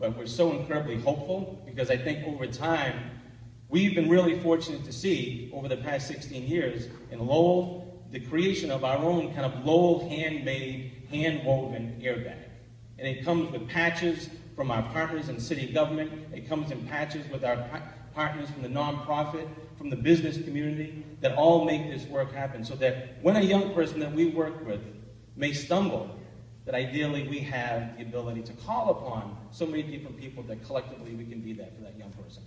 but we're so incredibly hopeful because I think over time, we've been really fortunate to see over the past 16 years in Lowell the creation of our own kind of Lowell handmade, hand-woven airbag. And it comes with patches from our partners in city government. It comes in patches with our partners from the nonprofit, from the business community, that all make this work happen so that when a young person that we work with may stumble, that ideally we have the ability to call upon so many different people that collectively we can be that for that young person.